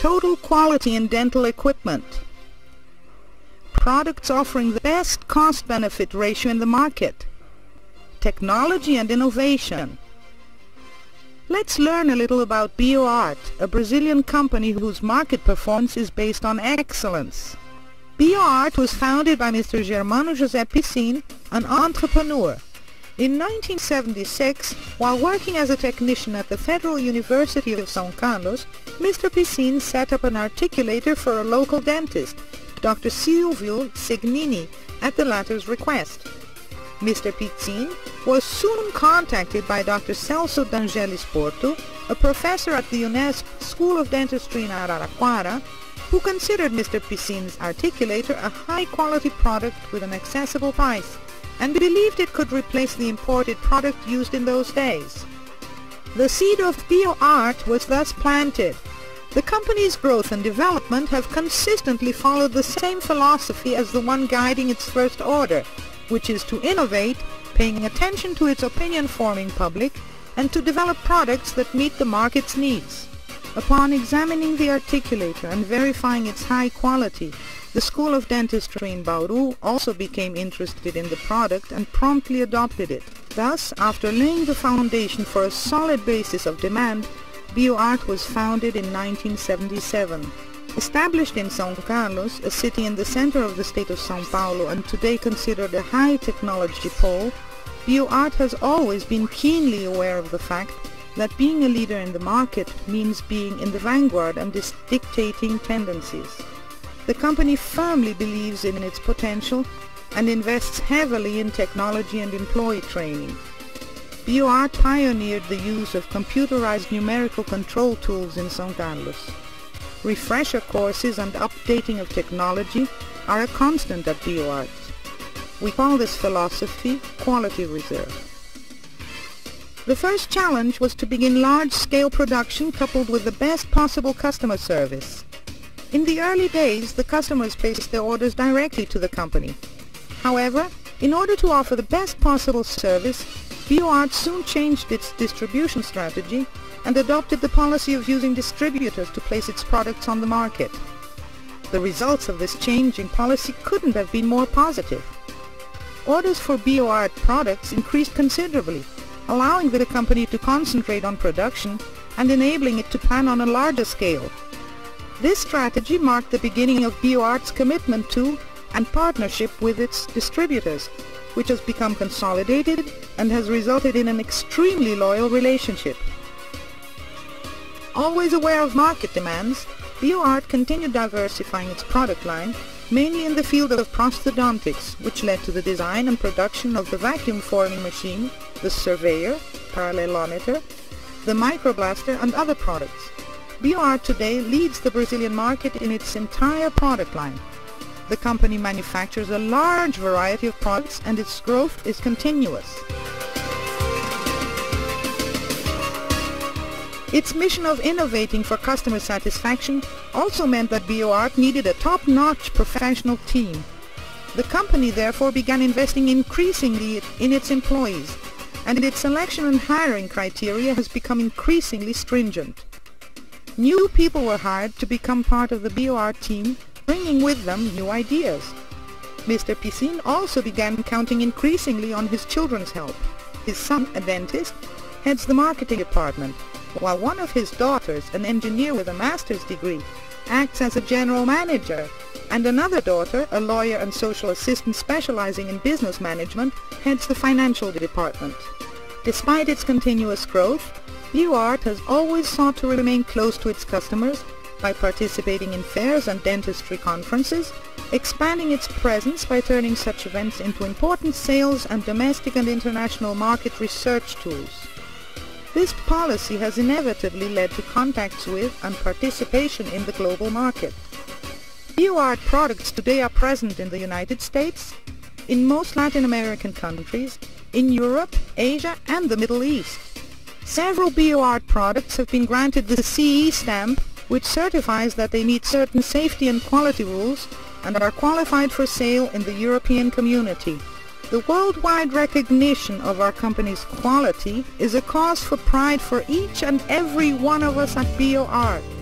total quality in dental equipment. Products offering the best cost-benefit ratio in the market. Technology and innovation. Let's learn a little about BioArt, a Brazilian company whose market performance is based on excellence. BioArt was founded by Mr. Germano José Piscin, an entrepreneur. In 1976, while working as a technician at the Federal University of São Carlos, Mr. Piscin set up an articulator for a local dentist, Dr. Silvio Segnini, at the latter's request. Mr. Piscin was soon contacted by Dr. Celso D'Angelis Porto, a professor at the UNESP School of Dentistry in Araraquara, who considered Mr. Piscin's articulator a high-quality product with an accessible price and believed it could replace the imported product used in those days. The seed of BioArt was thus planted. The company's growth and development have consistently followed the same philosophy as the one guiding its first order, which is to innovate, paying attention to its opinion-forming public, and to develop products that meet the market's needs. Upon examining the articulator and verifying its high quality, the School of Dentistry in Bauru also became interested in the product and promptly adopted it. Thus, after laying the foundation for a solid basis of demand, BioArt was founded in 1977. Established in São Carlos, a city in the center of the state of São Paulo and today considered a high technology pole, BioArt has always been keenly aware of the fact that being a leader in the market means being in the vanguard and dictating tendencies. The company firmly believes in its potential and invests heavily in technology and employee training. BioArt pioneered the use of computerized numerical control tools in São Carlos. Refresher courses and updating of technology are a constant at BioArt. We call this philosophy quality reserve. The first challenge was to begin large-scale production coupled with the best possible customer service. In the early days, the customers placed their orders directly to the company. However, in order to offer the best possible service, BioArt soon changed its distribution strategy and adopted the policy of using distributors to place its products on the market. The results of this change in policy couldn't have been more positive. Orders for BioArt products increased considerably allowing the company to concentrate on production and enabling it to plan on a larger scale. This strategy marked the beginning of BioArt's commitment to and partnership with its distributors, which has become consolidated and has resulted in an extremely loyal relationship. Always aware of market demands, BioArt continued diversifying its product line, mainly in the field of prosthodontics, which led to the design and production of the vacuum forming machine the Surveyor, Parallelometer, the Microblaster and other products. BioArt today leads the Brazilian market in its entire product line. The company manufactures a large variety of products and its growth is continuous. Its mission of innovating for customer satisfaction also meant that BioArt needed a top-notch professional team. The company therefore began investing increasingly in its employees and its selection and hiring criteria has become increasingly stringent. New people were hired to become part of the BioArt team, bringing with them new ideas. Mr. Piscin also began counting increasingly on his children's help. His son, a dentist, heads the marketing department, while one of his daughters, an engineer with a master's degree, acts as a general manager and another daughter, a lawyer and social assistant specializing in business management, heads the financial department. Despite its continuous growth, BioArt has always sought to remain close to its customers by participating in fairs and dentistry conferences, expanding its presence by turning such events into important sales and domestic and international market research tools. This policy has inevitably led to contacts with and participation in the global market. BioArt products today are present in the United States, in most Latin American countries, in Europe, Asia and the Middle East. Several BioArt products have been granted the CE stamp which certifies that they meet certain safety and quality rules and are qualified for sale in the European community. The worldwide recognition of our company's quality is a cause for pride for each and every one of us at BioArt.